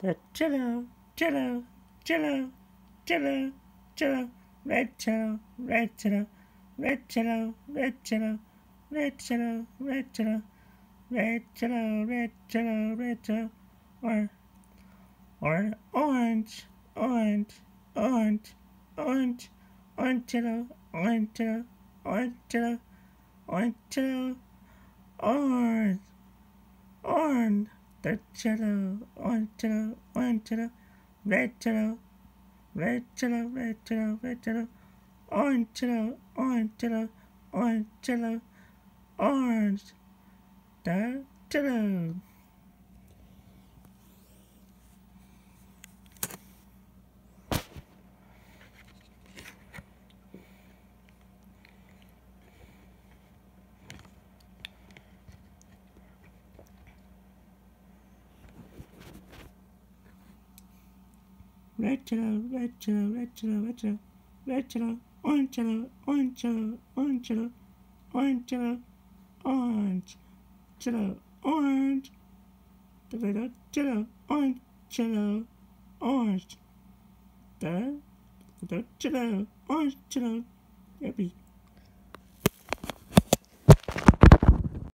The jello, jello, jello, jello, jello, red jello, red jello, red jello, red jello, red jello, red jello, red jello, red jello, red jello, or, or orange, orange, orange, orange, orange jello, orange jello, orange jello, orange jello, orange, orange Turtle, orange turtle, orange turtle, red turtle, red turtle, red turtle, red turtle, orange turtle, orange turtle, orange turtle, orange turtle. Red jello, red jello, red jello, red jello, red jello, orange jello, orange jello, orange jello, orange jello, orange jello, orange, the red jello, orange jello, orange, the the jello, orange jello, happy.